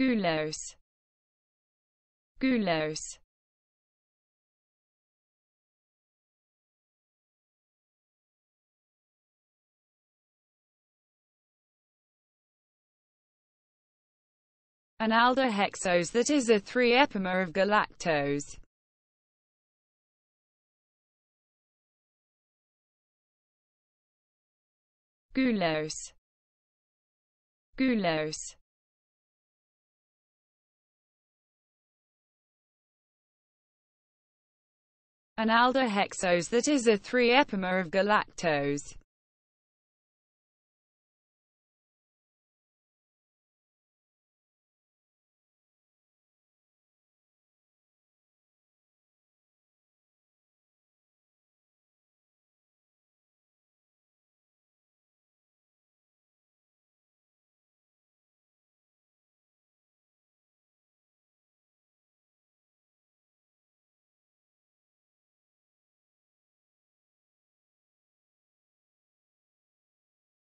gulose gulose an aldehexose that is a 3-epimer of galactose. An aldehexose that is a 3-epimer of galactose.